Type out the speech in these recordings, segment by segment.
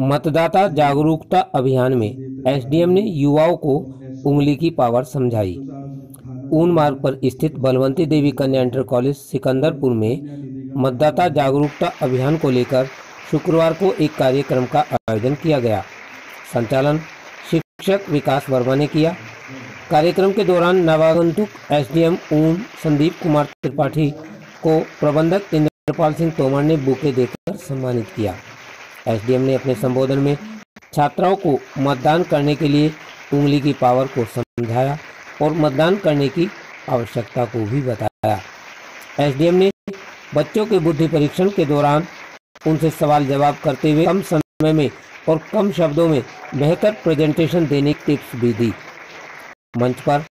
मतदाता जागरूकता अभियान में एसडीएम ने युवाओं को उंगली की पावर समझाई। ऊन मार्ग पर स्थित बलवंती देवी कन्या इंटर कॉलेज, सिकंदरपुर में मतदाता जागरूकता अभियान को लेकर शुक्रवार को एक कार्यक्रम का आयोजन किया गया। संचालन शिक्षक विकास वर्मा ने किया। कार्यक्रम के दौरान नवागंतुक एसडीएम ऊन संदीप कुमार त्रिपाठी को प्रबंधक इंद्रपाल सिंह तोमर ने बुके देकर सम्मानित किया। एसडीएम ने अपने संबोधन में छात्राओं को मतदान करने के लिए उंगली की पावर को समझाया और मतदान करने की आवश्यकता को भी बताया। एसडीएम ने बच्चों के बुद्धि परीक्षण के दौरान उनसे सवाल जवाब करते हुए कम समय में और कम शब्दों में बेहतर प्रेजेंटेशन देने की टिप्स भी दी। मंच पर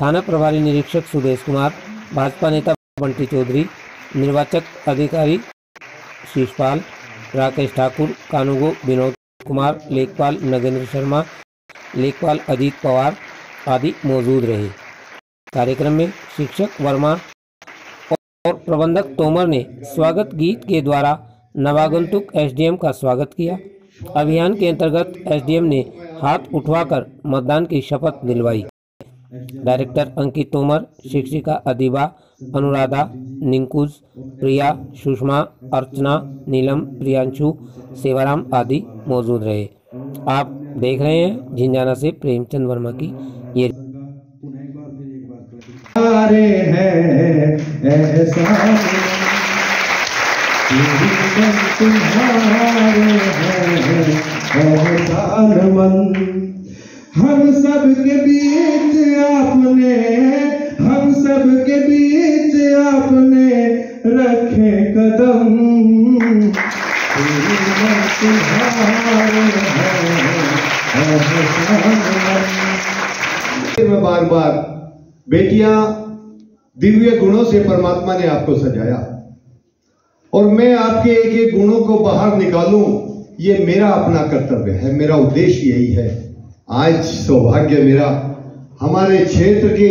थाना प्रभारी निरीक्षक सुदेश कुमार, भाजपा नेता बंटी चौधरी, निर्वाचक अधिकारी शीशपाल राकेश ठाकुर, कानूगो विनोद कुमार, लेखपाल नगेंद्र शर्मा, लेखपाल अजीत पवार आदि मौजूद रहे। कार्यक्रम में शिक्षक वर्मा और प्रबंधक तोमर ने स्वागत गीत के द्वारा नवागंतुक एसडीएम का स्वागत किया। अभियान के अंतर्गत एसडीएम ने हाथ उठवाकर मतदान की शपथ दिलवाई। डायरेक्टर अंकित तोमर, शिक्षिका अधिबा, अनुराधा, निंकुज, प्रिया, सुषमा, अर्चना, नीलम, प्रियांशु, सेवाराम आदि मौजूद रहे। आप देख रहे हैं झिंझाना से प्रेमचंद वर्मा की ये। तुम्हारे हैं हम सब के बीच आपने, हम सब के बीच आपने रखे कदम। में बार बार बेटियाँ, दिव्य गुणों से परमात्मा ने आपको सजाया। और मैं आपके एक एक गुणों को बाहर निकालूं, ये मेरा अपना कर्तव्य है, मेरा उद्देश्य यही है। आज सौभाग्य मेरा। हमारे क्षेत्र के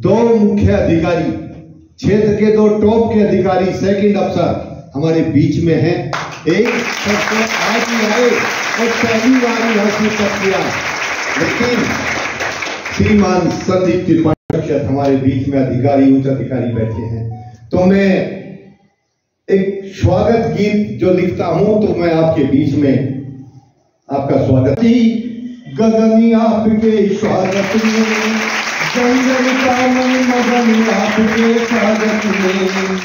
दो मुख्य अधिकारी, क्षेत्र के दो टॉप के अधिकारी सेकंड अफसर हमारे बीच में हैं। एक सबसे आज ही आए और पहली बार से तक किया। लेकिन श्रीमान संदीप त्रिपाठी हमारे बीच में अधिकारी, उच्च अधिकारी बैठे हैं। तो मैं एक स्वागत गीत जो लिखता हूँ तो मैं आपके बीच में आपका स्वागत। ही गगनी आपके स्वागत में जंगल का मन मगन आपके स्वागत में।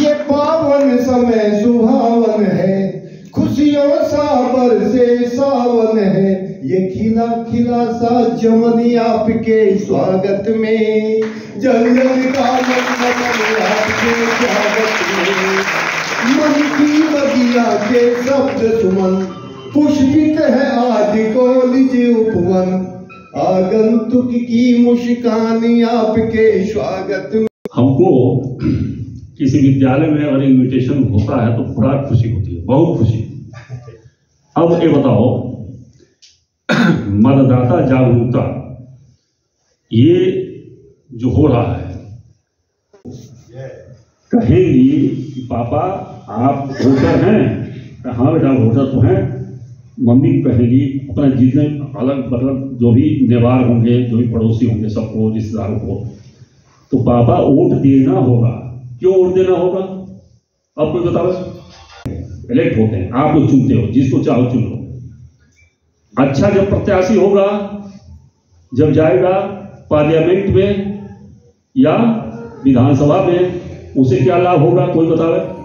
ये पावन समय सुहावन है, खुशियों सा बरसे सावन है। ये खिला खिला सा जमनी आपके स्वागत में जंगल का मन आपके स्वागत में। मन की बगिया के शब्द सुमन पुष्पित है आदि कॉलेज उपवन। आगंतुक की मुस्कान आपके स्वागत। हमको किसी विद्यालय में अगर इनविटेशन होता है तो बड़ा खुशी होती है, बहुत खुशी। अब ये बताओ, मतदाता जागरूकता, ये जो हो रहा है, कहेंगी कि पापा, आप वोटर हैं हाँ बेटा वोटर तो हैं? मम्मी कहेगी अपना जितने अलग मतलब जो भी नेवार होंगे, जो भी पड़ोसी होंगे सबको, रिश्तेदारों को। तो पापा वोट देना होगा। क्यों वोट देना होगा? अब कोई बताओ इलेक्ट होते हैं। आप लोग चुनते हो, जिसको चाहो चुन लो। अच्छा जब प्रत्याशी होगा, जब जाएगा पार्लियामेंट में या विधानसभा में, उसे क्या लाभ होगा? कोई बतावे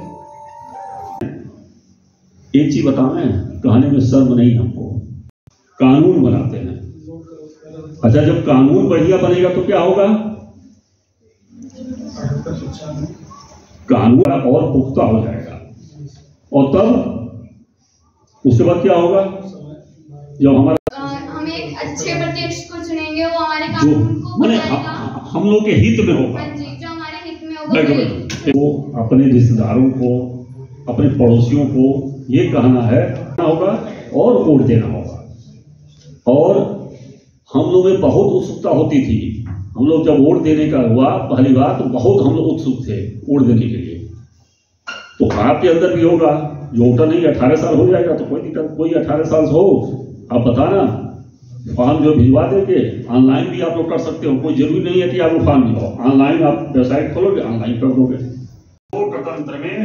एक चीज़ बतावे कहने में शर्म नहीं हमको। कानून बनाते हैं। अच्छा जब कानून बढ़िया बनेगा तो क्या होगा? कानून और पुख्ता हो जाएगा। और तब उसके बाद क्या होगा? जब हमारा हम अच्छे प्रत्यक्ष को चुनेंगे वो हमारे कानून को मैंने हम लोग के हित में होगा। हाँ जो हमारे हित में होगा वो अपने रिश्तेदारों को अपने पड़ोसियों को ये कहना है होगा और वोट देना होगा। और हम लोग में बहुत उत्सुकता होती थी। हम लोग जब वोट देने का हुआ पहली बार तो बहुत हम लोग उत्सुक थे वोट देने के लिए। तो आपके अंदर भी होगा। जो वोटर नहीं अठारह साल हो जाएगा तो कोई दिक्कत कोई अठारह साल से हो। आप बताना फॉर्म जो भिजवा देंगे ऑनलाइन भी आप लोग कर सकते हो। कोई ज़रूरी नहीं है कि आप लोग फॉर्म भिजवाओ। ऑनलाइन आप वेबसाइट खोलोगे ऑनलाइन कर दोगे। लोकतंत्र में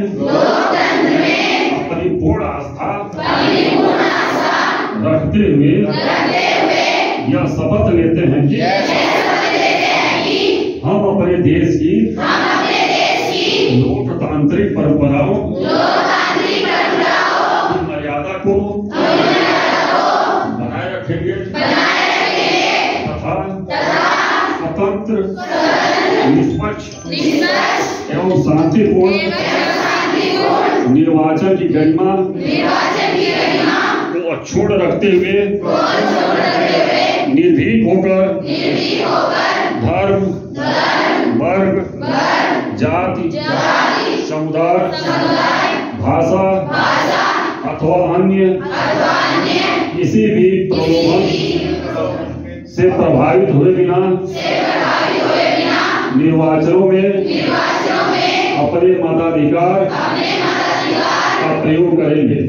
रखते हुए यह शपथ लेते हैं कि हम अपने देश की लोकतांत्रिक परंपराओं की मर्यादा को बनाए रखेंगे तथा स्वतंत्र निष्पक्ष एवं शांतिपूर्ण निर्वाचन की गरिमा अक्षुण रखते हुए, निर्भीक होकर, धर्म, वर्ग, जाति, समुदाय, भाषा, अथवा अन्य, किसी भी प्रलोभन से प्रभावित हुए बिना, निर्वाचनों में अपने मताधिकार का प्रयोग करेंगे।